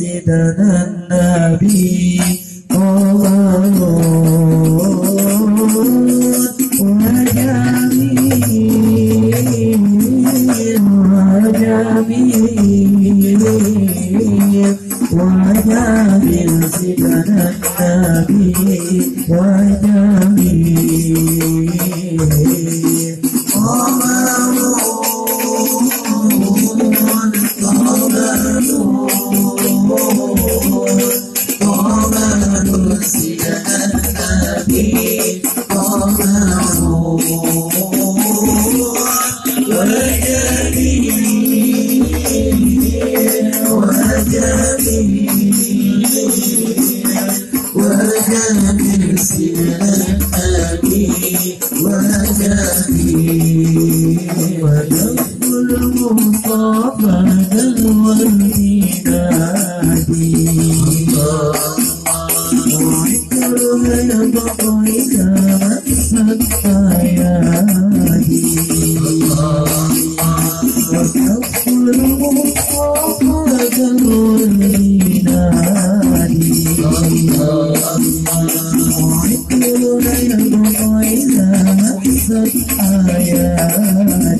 سيدنا النبي وجميل سيدنا النبي وجميل المصطفى دلو الهدادي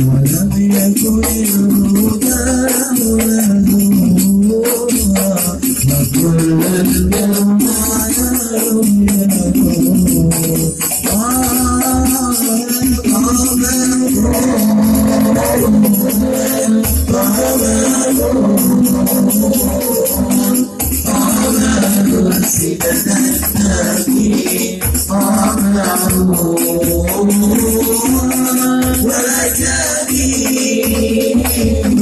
ولم يكن الهدى نورا وكل اليوم You.